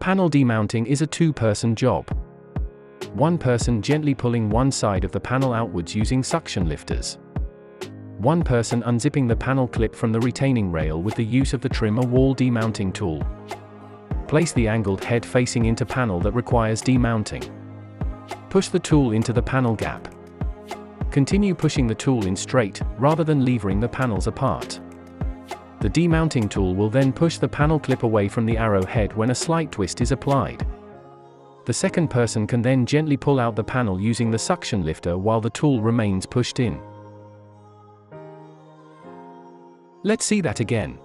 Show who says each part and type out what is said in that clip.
Speaker 1: Panel demounting is a two-person job. One person gently pulling one side of the panel outwards using suction lifters. One person unzipping the panel clip from the retaining rail with the use of the Trimawall demounting tool. Place the angled head facing into panel that requires demounting. Push the tool into the panel gap. Continue pushing the tool in straight, rather than levering the panels apart. The demounting tool will then push the panel clip away from the arrow head when a slight twist is applied. The second person can then gently pull out the panel using the suction lifter while the tool remains pushed in. Let's see that again.